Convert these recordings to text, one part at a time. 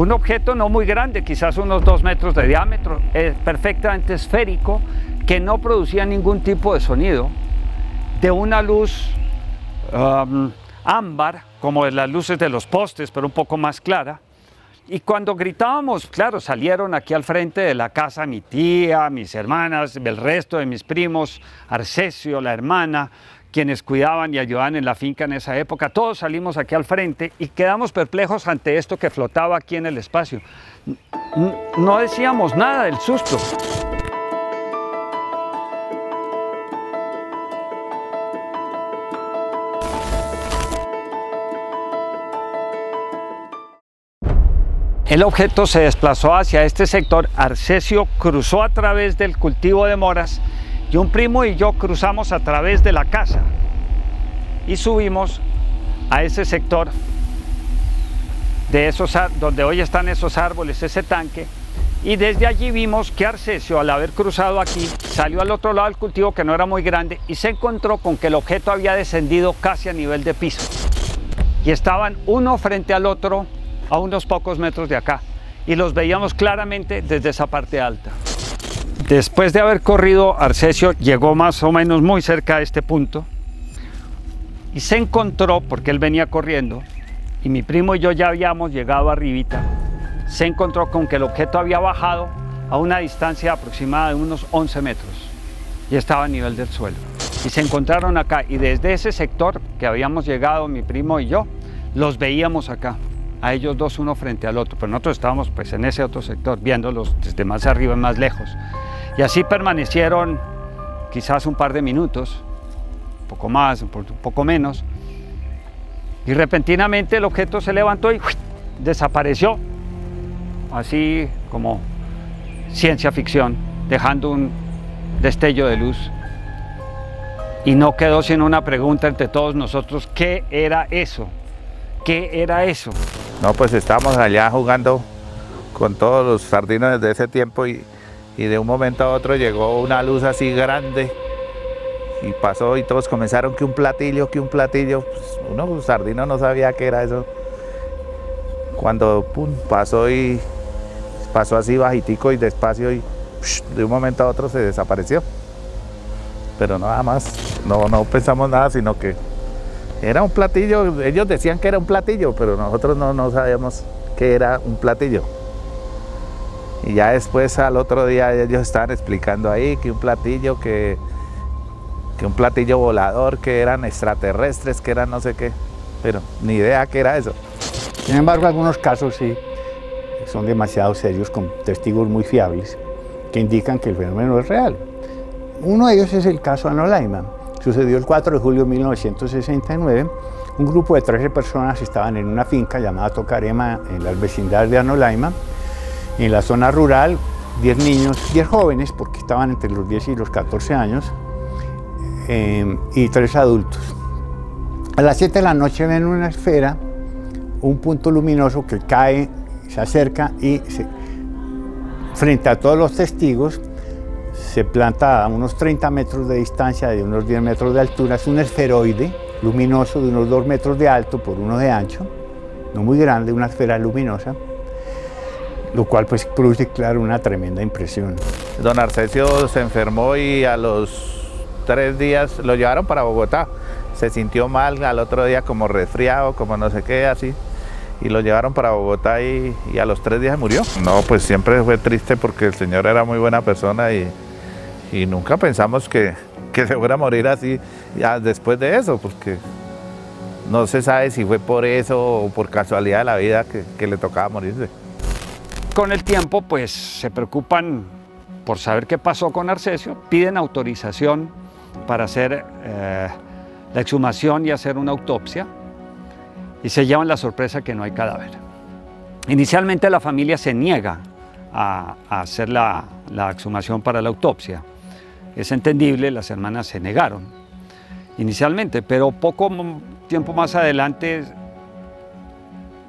Un objeto no muy grande, quizás unos dos metros de diámetro, perfectamente esférico, que no producía ningún tipo de sonido, de una luz ámbar, como de las luces de los postes, pero un poco más clara. Y cuando gritábamos, claro, salieron aquí al frente de la casa mi tía, mis hermanas, el resto de mis primos, Arcesio, la hermana, quienes cuidaban y ayudaban en la finca en esa época. Todos salimos aquí al frente y quedamos perplejos ante esto que flotaba aquí en el espacio. No decíamos nada del susto. El objeto se desplazó hacia este sector, Arcesio cruzó a través del cultivo de moras y un primo y yo cruzamos a través de la casa y subimos a ese sector de esos, donde hoy están esos árboles, ese tanque, y desde allí vimos que Arcesio, al haber cruzado aquí, salió al otro lado del cultivo que no era muy grande y se encontró con que el objeto había descendido casi a nivel de piso. Y estaban uno frente al otro a unos pocos metros de acá y los veíamos claramente desde esa parte alta. Después de haber corrido, Arcesio llegó más o menos muy cerca de este punto y se encontró, porque él venía corriendo, y mi primo y yo ya habíamos llegado arribita, se encontró con que el objeto había bajado a una distancia aproximada de unos 11 metros y estaba a nivel del suelo. Y se encontraron acá y desde ese sector que habíamos llegado mi primo y yo, los veíamos acá a ellos dos uno frente al otro, pero nosotros estábamos pues en ese otro sector, viéndolos desde más arriba y más lejos. Y así permanecieron quizás un par de minutos, un poco más, un poco menos, y repentinamente el objeto se levantó y desapareció, así como ciencia ficción, dejando un destello de luz. Y no quedó sino una pregunta entre todos nosotros, ¿qué era eso? ¿Qué era eso? No, pues estábamos allá jugando con todos los sardinos desde ese tiempo y, de un momento a otro llegó una luz así grande y pasó y todos comenzaron que un platillo, que un platillo. Pues uno, un sardino, no sabía qué era eso. Cuando pum, pasó y pasó así bajitico y despacio y de un momento a otro se desapareció. Pero nada más, no, no pensamos nada, sino que era un platillo, ellos decían que era un platillo, pero nosotros no, no sabíamos que era un platillo. Y ya después al otro día ellos estaban explicando ahí que un platillo, que, que un platillo volador, que eran extraterrestres, que eran no sé qué, pero ni idea que era eso. Sin embargo, algunos casos sí son demasiado serios con testigos muy fiables que indican que el fenómeno es real. Uno de ellos es el caso Anolaima Sucedió el 4 de julio de 1969. Un grupo de 13 personas estaban en una finca llamada Tocarema en las vecindades de Anolaima. En la zona rural, 10 niños, 10 jóvenes, porque estaban entre los 10 y los 14 años, eh, y 3 adultos. A las 7 de la noche ven una esfera, un punto luminoso que cae, se acerca y frente a todos los testigos se planta a unos 30 metros de distancia, de unos 10 metros de altura, es un esferoide luminoso de unos 2 metros de alto por uno de ancho, no muy grande, una esfera luminosa, lo cual pues produce, claro, una tremenda impresión. Don Arcesio se enfermó y a los tres días lo llevaron para Bogotá. Se sintió mal al otro día como resfriado, como no sé qué, así. Y lo llevaron para Bogotá y, a los tres días murió. No, pues siempre fue triste porque el señor era muy buena persona y, y nunca pensamos que, que se fuera a morir así después de eso, porque no se sabe si fue por eso o por casualidad de la vida que, le tocaba morirse. Con el tiempo, pues se preocupan por saber qué pasó con Arcesio, piden autorización para hacer eh, la exhumación y hacer una autopsia y se llevan la sorpresa que no hay cadáver. Inicialmente la familia se niega a, hacer la, la exhumación para la autopsia es entendible, las hermanas se negaron inicialmente, pero poco tiempo más adelante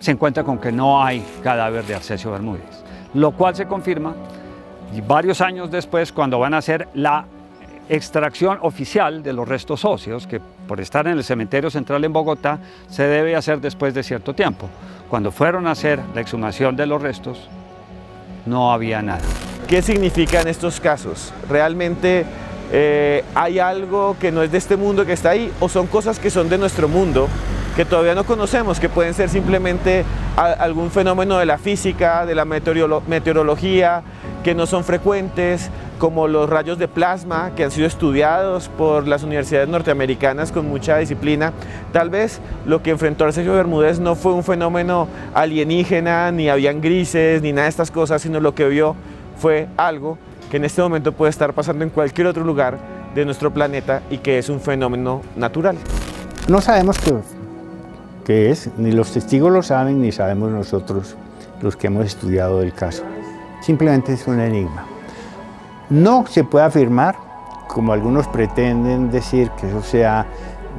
se encuentra con que no hay cadáver de Arcesio Bermúdez, lo cual se confirma varios años después cuando van a hacer la extracción oficial de los restos óseos, que por estar en el cementerio central en Bogotá se debe hacer después de cierto tiempo. cuando fueron a hacer la exhumación de los restos, no había nada. ¿Qué significan estos casos? ¿Realmente eh, hay algo que no es de este mundo que está ahí o son cosas que son de nuestro mundo que todavía no conocemos, que pueden ser simplemente algún fenómeno de la física, de la meteorología, que no son frecuentes, como los rayos de plasma que han sido estudiados por las universidades norteamericanas con mucha disciplina. Tal vez lo que enfrentó Arcesio Bermúdez no fue un fenómeno alienígena, ni habían grises, ni nada de estas cosas, sino lo que vio fue algo que en este momento puede estar pasando en cualquier otro lugar de nuestro planeta y que es un fenómeno natural. No sabemos qué, qué es, ni los testigos lo saben, ni sabemos nosotros los que hemos estudiado el caso. Simplemente es un enigma. No se puede afirmar, como algunos pretenden decir, que eso sea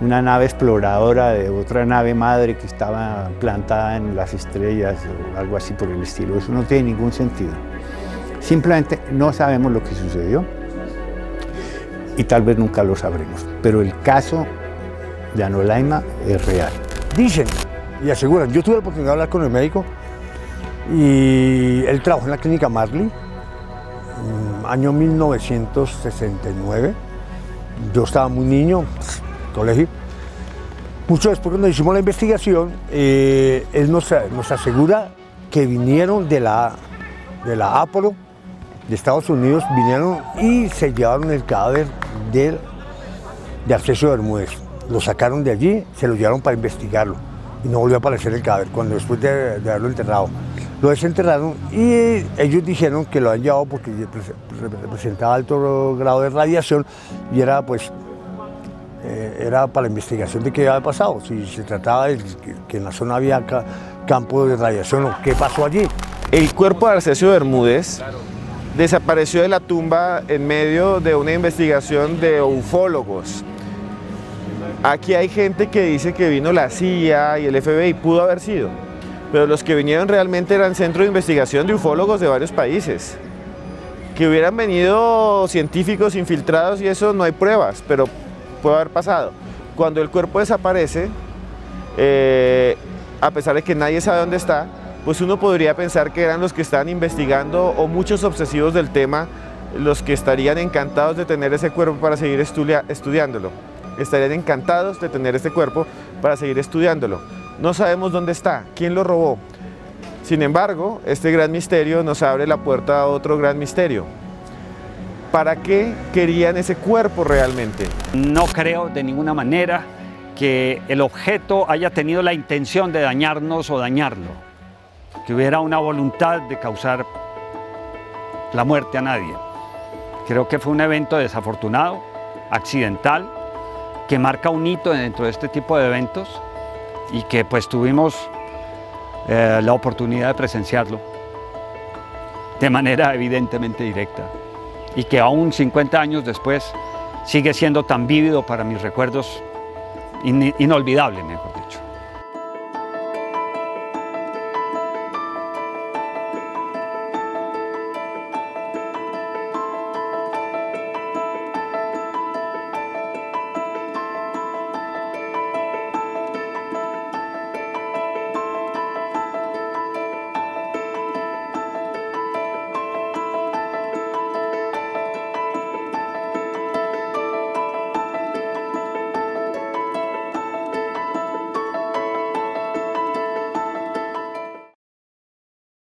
una nave exploradora de otra nave madre que estaba plantada en las estrellas o algo así por el estilo. Eso no tiene ningún sentido. Simplemente no sabemos lo que sucedió y tal vez nunca lo sabremos. Pero el caso de Anolaima es real. Dicen y aseguran, yo tuve la oportunidad de hablar con el médico y él trabajó en la clínica Marley año 1969. Yo estaba muy niño, colegio. Mucho después cuando hicimos la investigación, eh, él nos, asegura que vinieron de la, de la Apolo, de Estados Unidos, vinieron y se llevaron el cadáver de Arcesio Bermúdez. Lo sacaron de allí, se lo llevaron para investigarlo y no volvió a aparecer el cadáver cuando después de, haberlo enterrado. Lo desenterraron y ellos dijeron que lo han llevado porque representaba alto grado de radiación y era pues eh, era para la investigación de qué había pasado, si se trataba de que, en la zona había campo de radiación o qué pasó allí. El cuerpo de Arcesio Bermúdez desapareció de la tumba en medio de una investigación de ufólogos. Aquí hay gente que dice que vino la CIA y el FBI, pudo haber sido pero los que vinieron realmente eran centro de investigación de ufólogos de varios países. Que hubieran venido científicos infiltrados y eso no hay pruebas, pero puede haber pasado. Cuando el cuerpo desaparece, eh, a pesar de que nadie sabe dónde está, pues uno podría pensar que eran los que estaban investigando o muchos obsesivos del tema los que estarían encantados de tener ese cuerpo para seguir estudiándolo. Estarían encantados de tener este cuerpo para seguir estudiándolo. No sabemos dónde está, quién lo robó. Sin embargo, este gran misterio nos abre la puerta a otro gran misterio. ¿Para qué querían ese cuerpo realmente? No creo de ninguna manera que el objeto haya tenido la intención de dañarnos o dañarlo, que hubiera una voluntad de causar la muerte a nadie. Creo que fue un evento desafortunado, accidental, que marca un hito dentro de este tipo de eventos y que pues tuvimos eh, la oportunidad de presenciarlo de manera evidentemente directa y que aún 50 años después sigue siendo tan vívido para mis recuerdos, inolvidable mejor dicho.